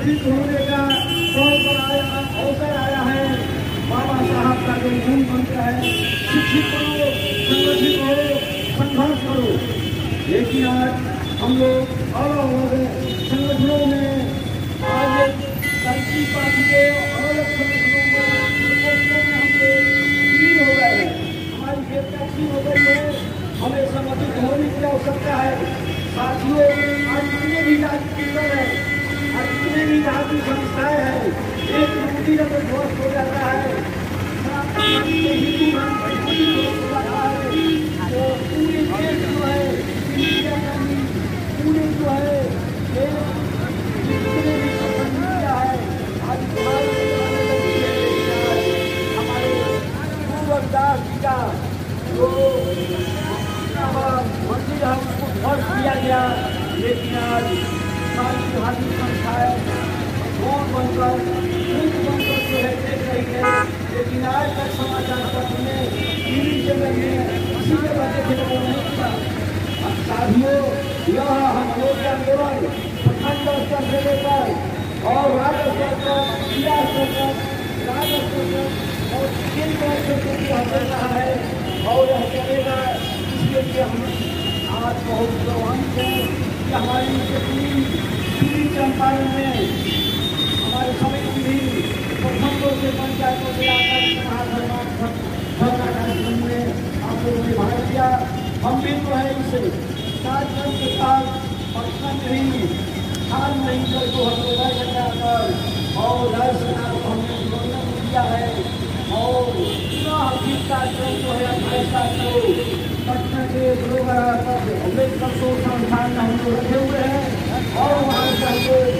शिक्षित होने का तौर पर आया अवसर आया है। बाबा साहब का जो मूल मंत्र है, शिक्षित करो, संगठित करो, संघर्ष करो। लेकिन आज हम लोग अलग हो गए। संगठनों में आज तरक्की पार्टी के अलग संगठनों में हम लोग हो गए हैं। हमारी चेतना की हो गई है। हमें संगठित होने की आवश्यकता है। साथियों, आज भी राजनीति है राजनीतिक संस्थाएँ हैं एक तो हो है हिंदू हो जाता है पूरे देश जो है पूरे जो है हमारे का मंदिर है उसको किया गया, लेकिन आज सारी धार्मिक संस्थाएँ बनकर मुक्त बनकर जो है देख रही है लेकिन आज तक समाचार पत्र में टीवी चैनल में किसी के बच्चे थे वो नहीं था अब साथियों यह हम लोग के आंदोलन प्रखंड स्तर से लेकर और राज्य स्तर पर जिला स्तर पर राज्य स्तर पर और केंद्र स्तर पर यह चल रहा है और यह चलेगा इसके लिए हम आज बहुत गौरवान्वित हैं कि हमारी पूरी पूरी चंपारण में हमारे समिति भी प्रखंडों से पंचायतों से आकर धरना कार्यक्रम में आप लोगों ने भाग लिया हम भी जो है इस कार्यक्रम के साथ पटना में ही हार नहीं कर को हम लोग कर और को हमने निवेदन किया है और पुनः फिर कार्यक्रम जो है अट्ठाईस को पटना के ग्लोबल अंबेडकर सोच संस्थान में हम लोग रखे हुए हैं और वहाँ से हमको